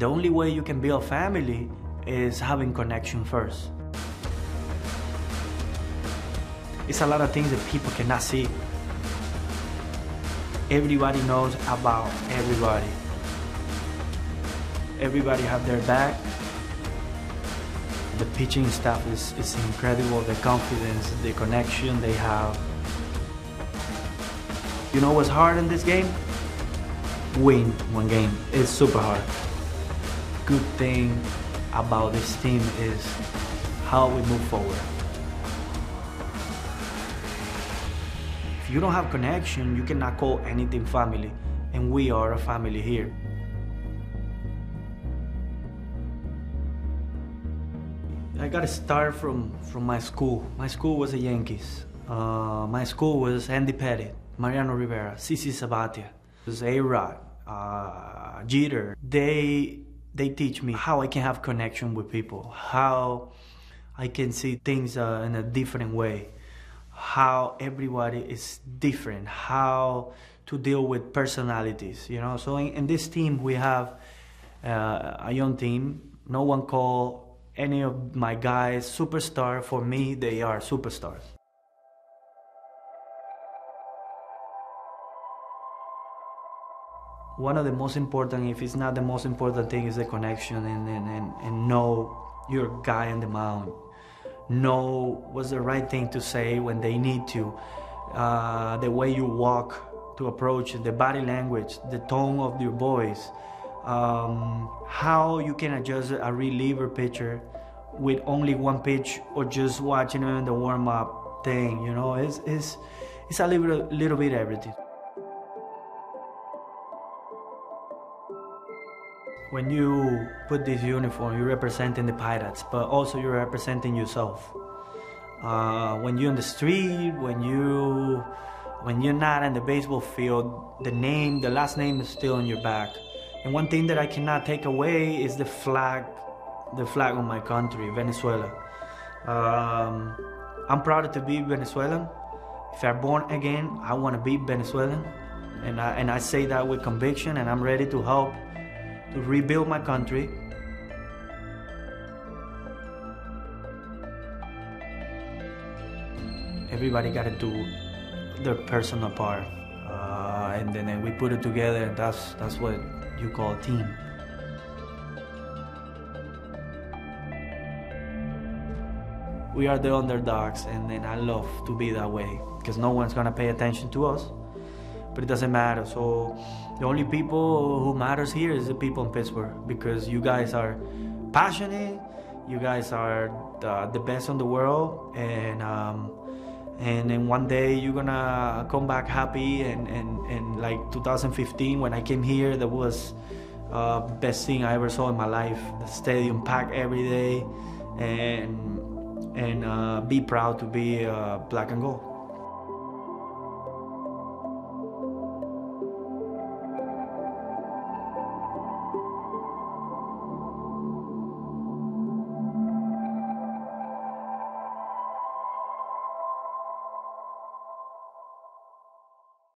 The only way you can build a family is having connection first. It's a lot of things that people cannot see. Everybody knows about everybody. Everybody have their back. The pitching staff is, is incredible, the confidence, the connection they have. You know what's hard in this game? Win one game. It's super hard. Good thing about this team is how we move forward. If you don't have connection, you cannot call anything family, and we are a family here. I got to start from, from my school. My school was the Yankees. Uh, my school was Andy Pettitte, Mariano Rivera, CC Sabathia, A-Rod, uh, Jeter. They they teach me how I can have connection with people, how I can see things uh, in a different way, how everybody is different, how to deal with personalities, you know. So in, in this team, we have uh, a young team. No one call any of my guys superstar. For me, they are superstars. One of the most important, if it's not the most important thing, is the connection and, and, and, and know your guy on the mound. Know what's the right thing to say when they need to. Uh, the way you walk to approach, the body language, the tone of your voice, um, how you can adjust a reliever pitcher with only one pitch or just watching him in the warm up thing. You know, it's, it's, it's a little, little bit everything. When you put this uniform, you're representing the Pirates, but also you're representing yourself. Uh, when you're on the street, when you when you're not in the baseball field, the name, the last name is still on your back. And one thing that I cannot take away is the flag, the flag of my country, Venezuela. Um, I'm proud to be Venezuelan. If I'm born again, I want to be Venezuelan, and I, and I say that with conviction, and I'm ready to help to rebuild my country. Everybody got to do their personal part, uh, and then we put it together, and that's that's what you call a team. We are the underdogs, and then I love to be that way because no one's gonna pay attention to us but it doesn't matter. So the only people who matters here is the people in Pittsburgh because you guys are passionate, you guys are the, the best in the world, and um, and then one day you're gonna come back happy. And, and, and like 2015 when I came here, that was uh, best thing I ever saw in my life. The stadium packed every day, and and uh, be proud to be uh, black and gold.